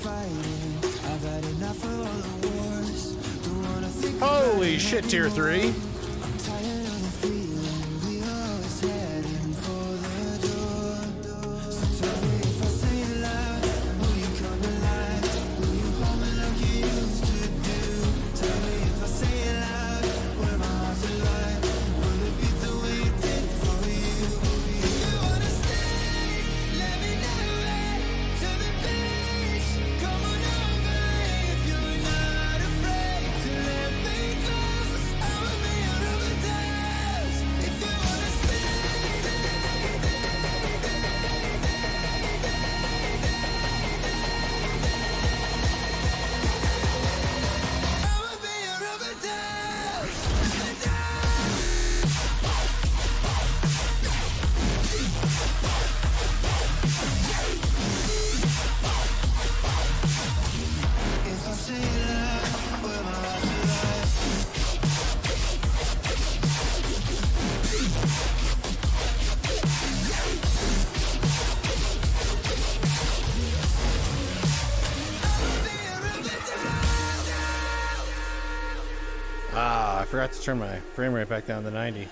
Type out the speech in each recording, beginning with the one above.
fighting. I've had enough of all the wars. Holy shit, tier three. I forgot to turn my frame rate back down to 90.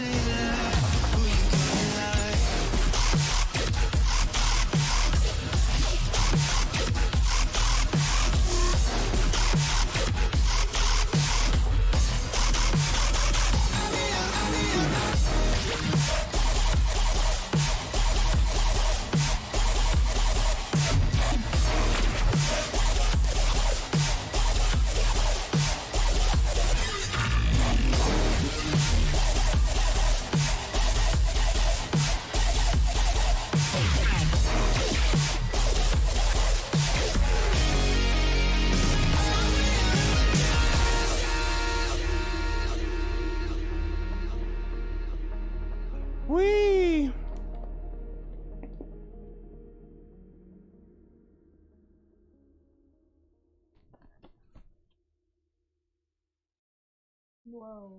see Whee! Whoa.